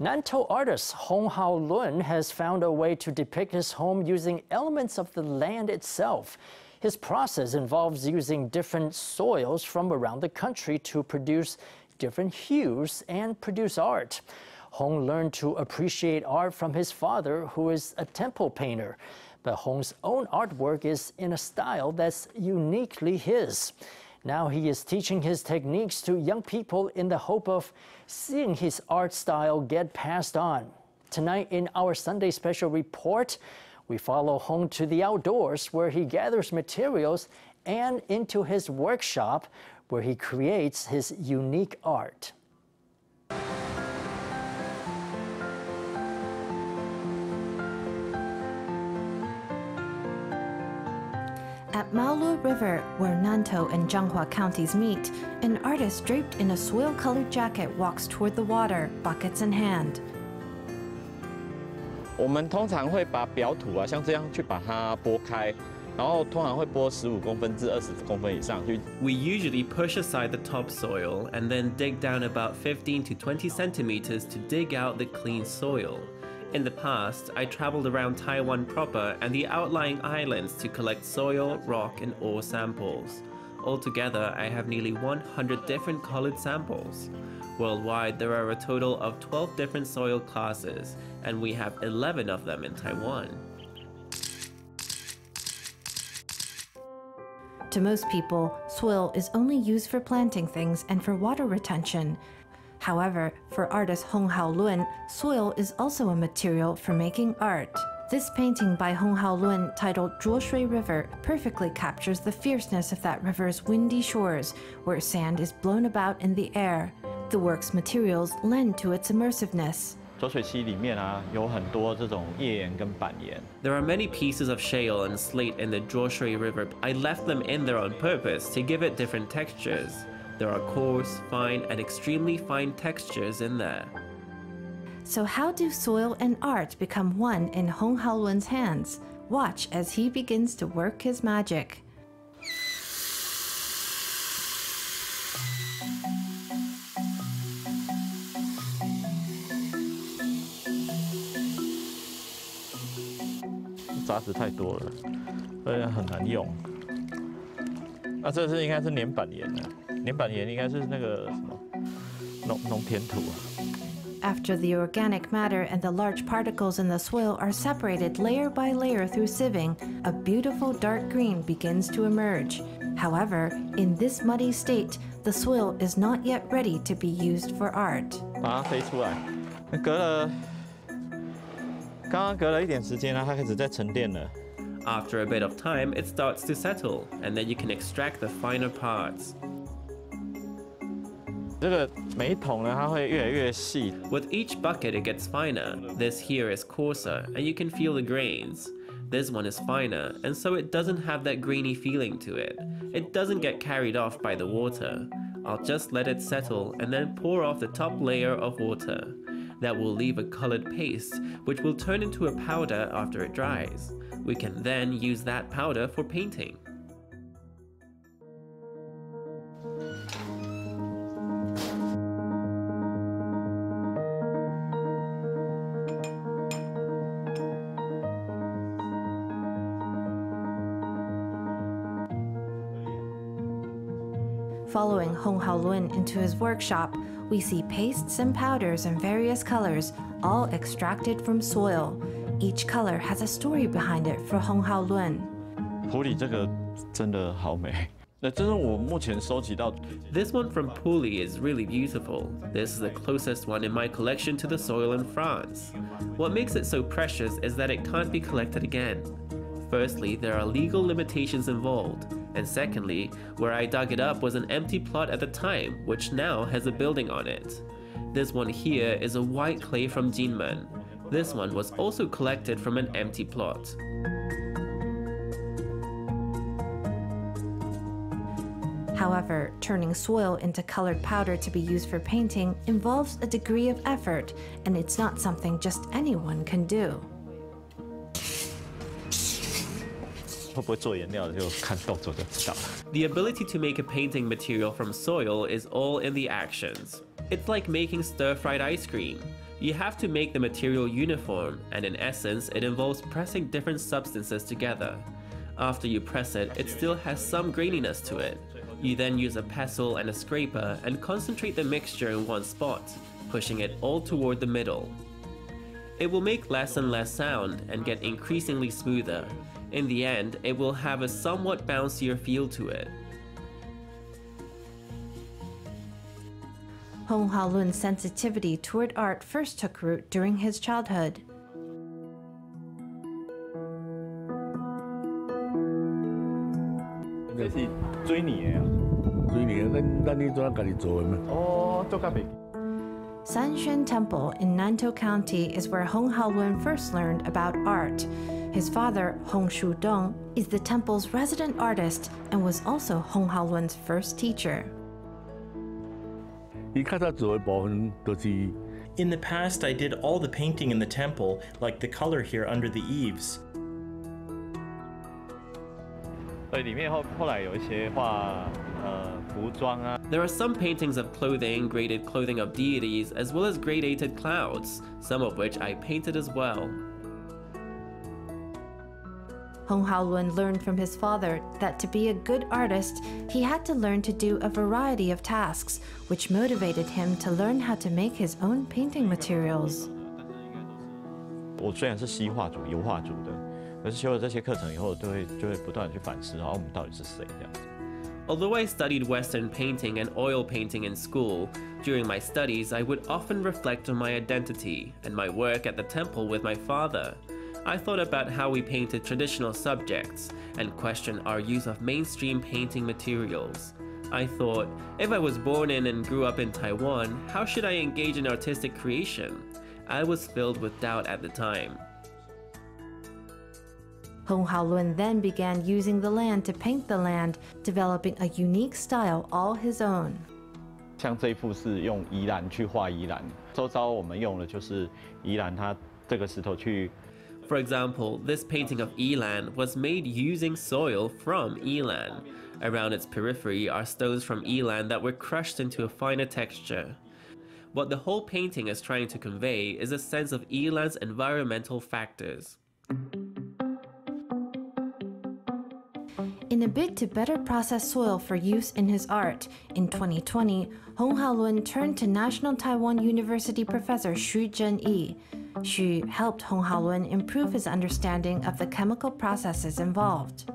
Nantou artist Hung Hao Lun has found a way to depict his home using elements of the land itself. His process involves using different soils from around the country to produce different hues and produce art. Hung learned to appreciate art from his father, who is a temple painter. But Hung's own artwork is in a style that's uniquely his. Now he is teaching his techniques to young people in the hope of seeing his art style get passed on. Tonight in our Sunday special report, we follow Hung to the outdoors where he gathers materials and into his workshop where he creates his unique art. At Maoluo River, where Nantou and Changhua counties meet, an artist draped in a soil-colored jacket walks toward the water, buckets in hand. We usually push aside the topsoil and then dig down about 15 to 20 centimeters to dig out the clean soil. In the past, I traveled around Taiwan proper and the outlying islands to collect soil, rock, and ore samples. Altogether, I have nearly 100 different colored samples. Worldwide, there are a total of 12 different soil classes, and we have 11 of them in Taiwan. To most people, soil is only used for planting things and for water retention. However, for artist Hung Hao Lun, soil is also a material for making art. This painting by Hung Hao Lun, titled Zhuoshui River, perfectly captures the fierceness of that river's windy shores, where sand is blown about in the air. The work's materials lend to its immersiveness. There are many pieces of shale and slate in the Zhuoshui River. I left them in there on purpose to give it different textures. There are coarse, fine, and extremely fine textures in there. So how do soil and art become one in Hung Hao Lun's hands? Watch as he begins to work his magic. 杂质太多了，所以很难用。啊，这是应该是粘板岩的，粘板岩应该是那个什么农农田土啊。After the organic matter and the large particles in the soil are separated layer by layer through sieving, a beautiful dark green begins to emerge. However, in this muddy state, the soil is not yet ready to be used for art. 把它飞出来，隔了刚刚隔了一点时间呢，它开始在沉淀了。 after a bit of time, it starts to settle, and then you can extract the finer parts. With each bucket it gets finer, this here is coarser, and you can feel the grains. This one is finer, and so it doesn't have that grainy feeling to it. It doesn't get carried off by the water. I'll just let it settle and then pour off the top layer of water. That will leave a colored paste, which will turn into a powder after it dries. We can then use that powder for painting. Following Hung Hao Lun into his workshop, we see pastes and powders in various colors, all extracted from soil. Each color has a story behind it for Hung Hao Lun. this one from Puli is really beautiful. This is the closest one in my collection to the soil in France. What makes it so precious is that it can't be collected again. Firstly, there are legal limitations involved, and secondly, where I dug it up was an empty plot at the time, which now has a building on it. This one here is a white clay from Kinmen, This one was also collected from an empty plot. However, turning soil into colored powder to be used for painting involves a degree of effort, and it's not something just anyone can do. 会不会做颜料就看动作就知道了。The ability to make a painting material from soil is all in the actions. It's like making stir-fried ice cream. You have to make the material uniform, and in essence, it involves pressing different substances together. After you press it, it still has some graininess to it. You then use a pestle and a scraper and concentrate the mixture in one spot, pushing it all toward the middle. It will make less and less sound and get increasingly smoother. In the end, it will have a somewhat bouncier feel to it. Hung Haolun's sensitivity toward art first took root during his childhood. Sanxuan Temple in Nantou County is where Hung Haolun first learned about art. His father, Hung Shu Dong, is the temple's resident artist and was also Hung Haolun's first teacher. In the past, I did all the painting in the temple, like the color here under the eaves. 所以里面后后来有一些画呃服装啊， There are some paintings of clothing, graded clothing of deities, as well as gradated clouds, some of which I painted as well. Hung Haolun learned from his father that to be a good artist, he had to learn to do a variety of tasks, which motivated him to learn how to make his own painting materials. Although I studied Western painting and oil painting in school, during my studies I would often reflect on my identity and my work at the temple with my father. I thought about how we painted traditional subjects and questioned our use of mainstream painting materials. I thought, if I was born in and grew up in Taiwan, how should I engage in artistic creation? I was filled with doubt at the time. Hung Haolun then began using the land to paint the land, developing a unique style all his own. 像这一幅是用宜兰去画宜兰，周遭我们用的就是宜兰它这个石头去 for example, this painting of Yilan was made using soil from Yilan. Around its periphery are stones from Yilan that were crushed into a finer texture. What the whole painting is trying to convey is a sense of Yilan's environmental factors. In a bid to better process soil for use in his art, in 2020, Hung Haolun turned to National Taiwan University professor Xu Zhenyi. Xu helped Hung Haolun improve his understanding of the chemical processes involved.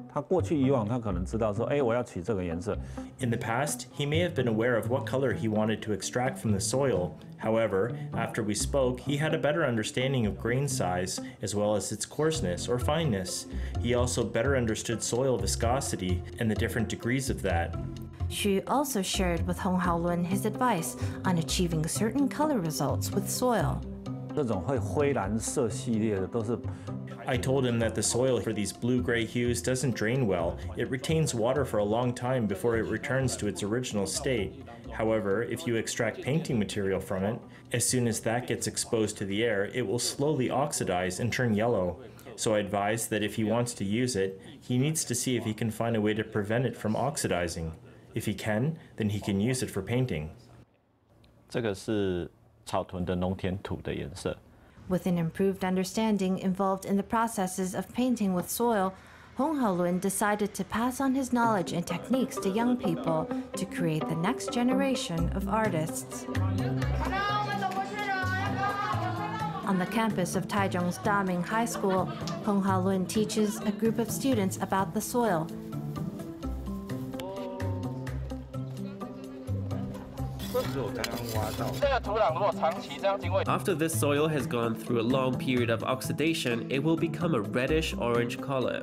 In the past, he may have been aware of what color he wanted to extract from the soil. However, after we spoke, he had a better understanding of grain size, as well as its coarseness or fineness. He also better understood soil viscosity and the different degrees of that. Xu also shared with Hung Haolun his advice on achieving certain color results with soil. 这种会灰蓝色系列的都是 I told him that the soil for these blue gray hues doesn't drain well. It retains water for a long time before it returns to its original state. However, if you extract painting material from it, as soon as that gets exposed to the air, it will slowly oxidize and turn yellow. So I advised that if he wants to use it, he needs to see if he can find a way to prevent it from oxidizing. If he can, then he can use it for painting. 这个是 草屯的农田土的颜色。With an improved understanding involved in the processes of painting with soil, Hung Haolun decided to pass on his knowledge and techniques to young people to create the next generation of artists. On the campus of Taichung's Daming High School, Hung Haolun teaches a group of students about the soil After this soil has gone through a long period of oxidation, it will become a reddish orange color.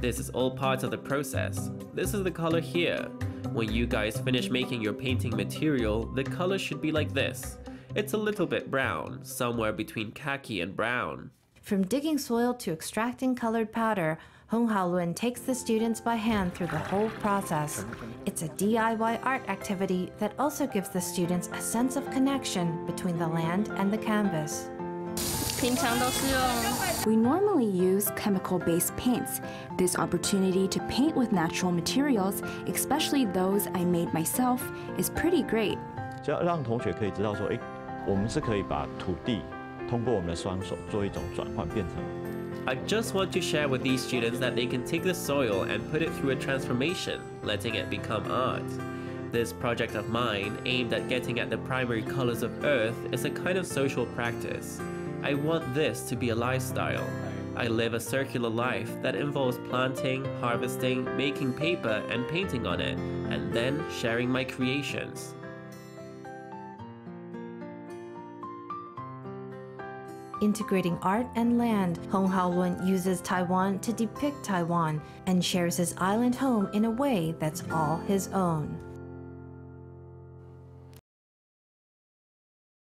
This is all part of the process. This is the color here. When you guys finish making your painting material, the color should be like this. It's a little bit brown, somewhere between khaki and brown. From digging soil to extracting colored powder, Hong Haolun takes the students by hand through the whole process. It's a DIY art activity that also gives the students a sense of connection between the land and the canvas. 平常都是用 We normally use chemical based paints. This opportunity to paint with natural materials, especially those I made myself, is pretty great. 就要让同学可以知道说，哎，我们是可以把土地 通过我们的双手做一种转换，变成 I just want to share with these students that they can take the soil and put it through a transformation, letting it become art. This project of mine, aimed at getting at the primary colors of Earth, is a kind of social practice. I want this to be a lifestyle. I live a circular life that involves planting, harvesting, making paper, and painting on it, and then sharing my creations. Integrating art and land, Hung Hao Lun uses Taiwan to depict Taiwan and shares his island home in a way that's all his own.